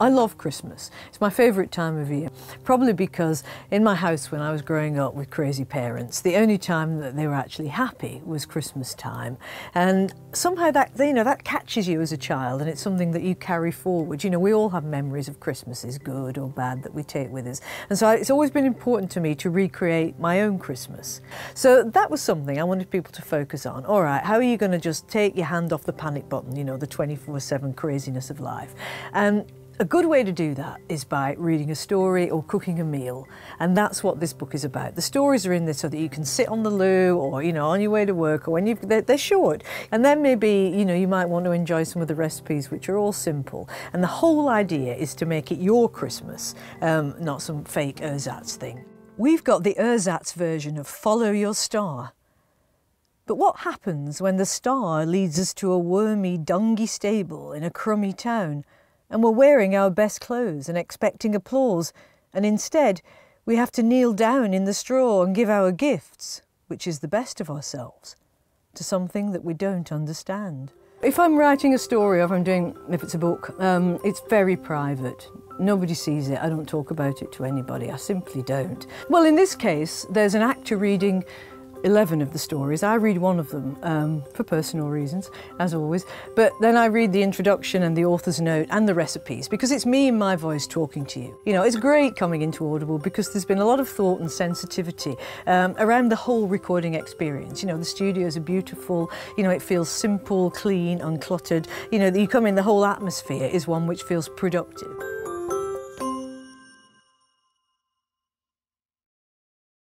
I love Christmas. It's my favourite time of year, probably because in my house when I was growing up with crazy parents, the only time that they were actually happy was Christmas time. And somehow that, you know, that catches you as a child and it's something that you carry forward. You know, we all have memories of Christmases, good or bad, that we take with us. And so it's always been important to me to recreate my own Christmas. So that was something I wanted people to focus on. All right, how are you going to just take your hand off the panic button, you know, the 24-7 craziness of life? And a good way to do that is by reading a story or cooking a meal, and that's what this book is about. The stories are in there so that you can sit on the loo or, you know, on your way to work or when you they're, they're short. And then maybe, you know, you might want to enjoy some of the recipes, which are all simple. And the whole idea is to make it your Christmas, um, not some fake ersatz thing. We've got the ersatz version of Follow Your Star. But what happens when the star leads us to a wormy, dungy stable in a crummy town? And we're wearing our best clothes and expecting applause, and instead we have to kneel down in the straw and give our gifts, which is the best of ourselves, to something that we don't understand. If I'm writing a story or if I'm doing, if it's a book, um, it's very private. Nobody sees it. I don't talk about it to anybody. I simply don't. Well, in this case, there's an actor reading 11 of the stories. I read one of them um, for personal reasons, as always, but then I read the introduction and the author's note and the recipes because it's me and my voice talking to you. You know, it's great coming into Audible because there's been a lot of thought and sensitivity um, around the whole recording experience. You know, the studios are beautiful, you know, it feels simple, clean, uncluttered. You know, you come in, the whole atmosphere is one which feels productive.